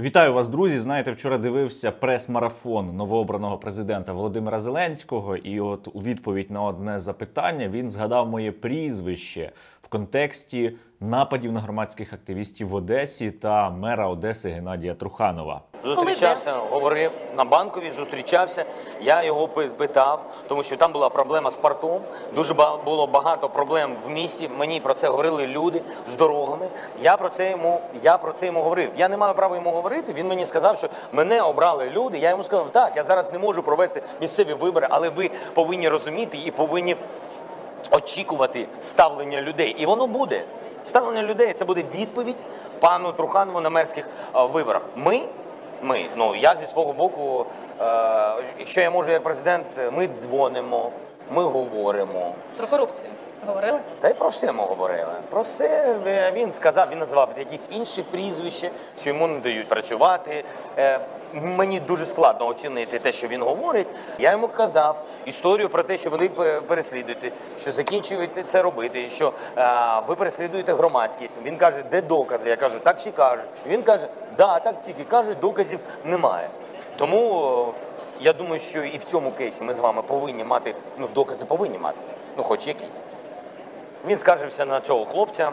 Вітаю вас, друзі. Знаєте, вчора дивився прес-марафон новообраного президента Володимира Зеленського, і от у відповідь на одне запитання він згадав моє прізвище контексті нападів на громадських активістів в Одесі та мера Одеси Геннадія Труханова. Зустрічався, говорив на банковій, зустрічався. Я його пи- питав, тому що там була проблема з портом. Дуже було багато проблем в місті. Мені про це говорили люди з дорогами. Я про це йому, я про це йому говорив. Я не маю права йому говорити. Він мені сказав, що мене обрали люди. Я йому сказав, так, я зараз не можу провести місцеві вибори, але ви повинні розуміти і повинні очікувати ставлення людей. І воно буде. Ставлення людей це буде відповідь пану Труханову на мерських е, виборах. Ми, ми, ну я зі свого боку, е, якщо я можу як президент, ми дзвонимо, ми говоримо. Про корупцію говорили? Та й про все ми говорили. Про все е, він сказав, він назвав якісь інші прізвища, що йому не дають працювати. Е, Мені дуже складно оцінити те, що він говорить. Я йому казав історію про те, що ви пе- переслідуєте, що закінчуєте це робити, що е, ви переслідуєте громадськість. Він каже, де докази? Я кажу, так всі кажуть. Він каже, да, так тільки кажуть, доказів немає. Тому е, я думаю, що і в цьому кейсі ми з вами повинні мати, ну докази повинні мати, ну хоч якісь. Він скаржився на цього хлопця.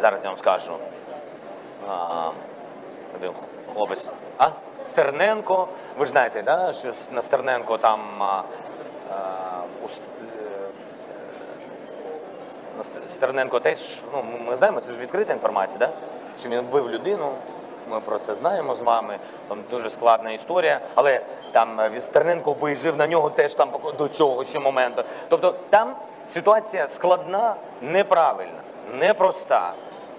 Зараз я вам скажу. Один хлопець. А? Стерненко. Ви ж знаєте, да, що на Стерненко там а, у е, Стерненко теж, ну, ми- ми знаємо, це ж відкрита інформація, да? що він вбив людину. Ми про це знаємо з вами. Там дуже складна історія, але там е, Стерненко вижив, на нього теж там до цього ще моменту. Тобто там ситуація складна, неправильна, непроста,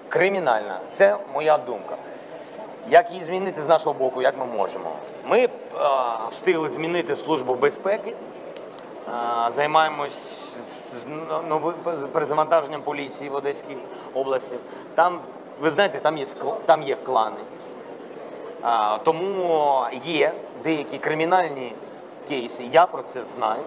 кримінальна. Це моя думка. Як її змінити з нашого боку, як ми можемо? Ми е, встигли змінити службу безпеки, е, займаємось новим перезавантаженням поліції в Одеській області. Там, ви знаєте, там є там є клани. А, тому є деякі кримінальні кейси. Я про це знаю.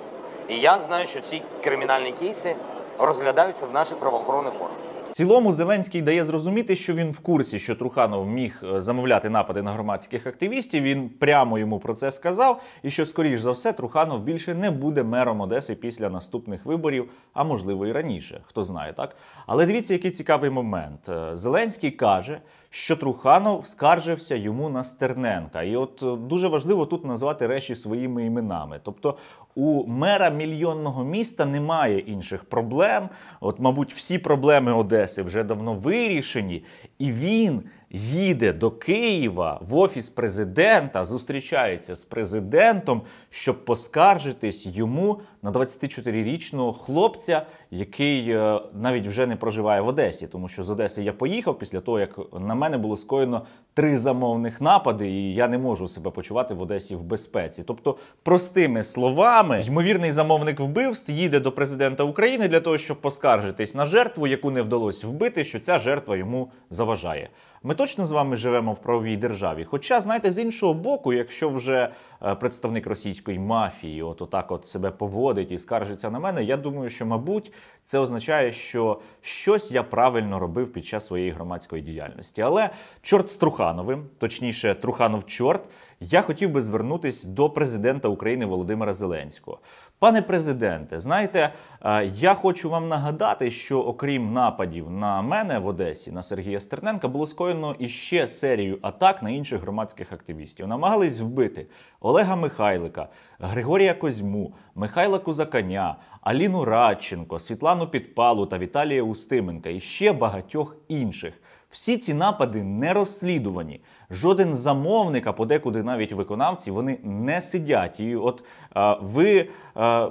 І я знаю, що ці кримінальні кейси розглядаються в наших правоохоронних органах. В цілому Зеленський дає зрозуміти, що він в курсі, що Труханов міг е, замовляти напади на громадських активістів. Він прямо йому про це сказав, і що, скоріш за все, Труханов більше не буде мером Одеси після наступних виборів, а можливо і раніше, хто знає, так. Але дивіться, який цікавий момент. Е, Зеленський каже, що Труханов скаржився йому на Стерненка. І от е, дуже важливо тут назвати речі своїми іменами. Тобто у мера мільйонного міста немає інших проблем. От, мабуть, всі проблеми Одеси вже давно вирішені, і він їде до Києва в офіс президента, зустрічається з президентом, щоб поскаржитись йому на 24-річного хлопця, який е, навіть вже не проживає в Одесі, тому що з Одеси я поїхав після того, як на мене було скоєно три замовних напади, і я не можу себе почувати в Одесі в безпеці. Тобто, простими словами, ймовірний замовник вбивств їде до президента України для того, щоб поскаржитись на жертву, яку не вдалося вбити, що ця жертва йому заважає заважає. Ми точно з вами живемо в правовій державі. Хоча, знаєте, з іншого боку, якщо вже е, представник російської мафії от отак от себе поводить і скаржиться на мене, я думаю, що, мабуть, це означає, що щось я правильно робив під час своєї громадської діяльності. Але чорт з Трухановим, точніше, Труханов чорт, я хотів би звернутись до президента України Володимира Зеленського. Пане президенте, знаєте, е, я хочу вам нагадати, що окрім нападів на мене в Одесі, на Сергія Стерненка, було скоєно іще серію атак на інших громадських активістів. Намагались вбити Олега Михайлика, Григорія Козьму, Михайла Кузаканя, Аліну Радченко, Світлану Підпалу та Віталія Устименка і ще багатьох інших. Всі ці напади не розслідувані. Жоден замовник, а подекуди навіть виконавці, вони не сидять. І от е, ви е,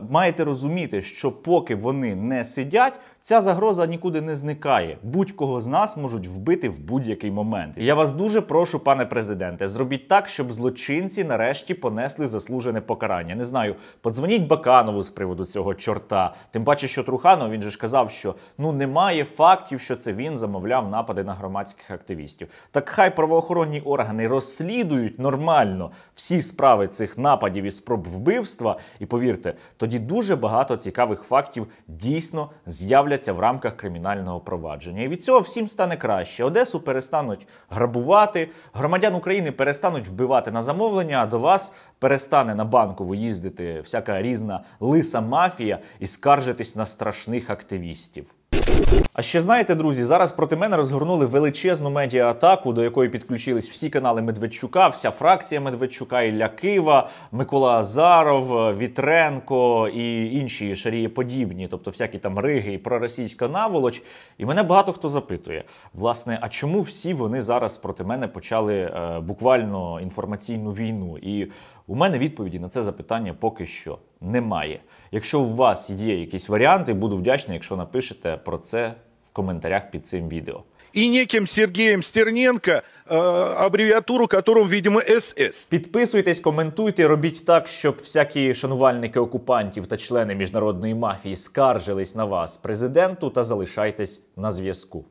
маєте розуміти, що поки вони не сидять, ця загроза нікуди не зникає. Будь-кого з нас можуть вбити в будь-який момент. Я вас дуже прошу, пане президенте, зробіть так, щоб злочинці нарешті понесли заслужене покарання. Не знаю, подзвоніть Баканову з приводу цього чорта. Тим паче, що Труханов він же ж казав, що ну немає фактів, що це він замовляв напади на громадських активістів. Так хай правоохоронні органи розслідують нормально всі справи цих нападів і спроб вбивства. І повірте, тоді дуже багато цікавих фактів дійсно з'являться в рамках кримінального провадження. І від цього всім стане краще. Одесу перестануть грабувати, громадян України перестануть вбивати на замовлення, а до вас перестане на банкову їздити всяка різна лиса мафія і скаржитись на страшних активістів. А ще знаєте, друзі, зараз проти мене розгорнули величезну медіа-атаку, до якої підключились всі канали Медведчука, вся фракція Медведчука, Ілля Кива, Микола Азаров, Вітренко і інші шарієподібні, тобто всякі там риги і проросійська наволоч. І мене багато хто запитує: власне, а чому всі вони зараз проти мене почали е, буквально інформаційну війну? І у мене відповіді на це запитання поки що немає. Якщо у вас є якісь варіанти, буду вдячний, якщо напишете про це в коментарях під цим відео. и неким Сергеем Стерненко, э, аббревиатуру которым, видимо, СС. Підписуйтесь, коментуйте, робіть так, щоб всякі шанувальники окупантів та члени міжнародної мафії скаржились на вас президенту та залишайтесь на зв'язку.